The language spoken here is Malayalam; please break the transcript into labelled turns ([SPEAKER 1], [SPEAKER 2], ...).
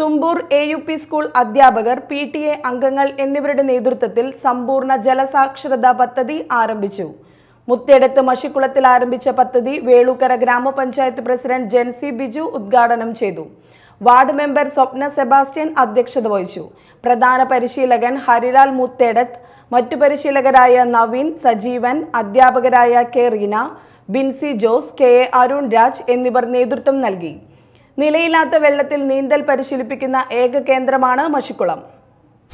[SPEAKER 1] Thumpur A U P school അധ്യാപകർ പി ടി എ അംഗങ്ങൾ എന്നിവരുടെ നേതൃത്വത്തിൽ സമ്പൂർണ ജലസാക്ഷരതാ പദ്ധതി ആരംഭിച്ചു. മുത്തേടത്ത് മഷിക്കുളത്തിൽ ആരംഭിച്ച പദ്ധതി വേളൂക്കര ഗ്രാമപഞ്ചായത്ത് പ്രസിഡന്റ് ജെൻസി ബിജു ഉദ്ഘാടനം ചെയ്തു. വാർഡ് മെമ്പർ സ്വപ്ന സെബാസ്റ്റ്യൻ അധ്യക്ഷത വഹിച്ചു. പ്രധാന പരിശീലകൻ ഹരിലാൽ മുത്തേടത്ത് മറ്റു പരിശീലകരായ നവീൻ സജീവൻ അധ്യാപകരായ K Reena Binsy Jose K A Arun Raj എന്നിവർ നേതൃത്വം നൽകി. നിലയില്ലാത്ത വെള്ളത്തിൽ നീന്തൽ പരിശീലിപ്പിക്കുന്ന ഏക കേന്ദ്രമാണ് മഷിക്കുളം.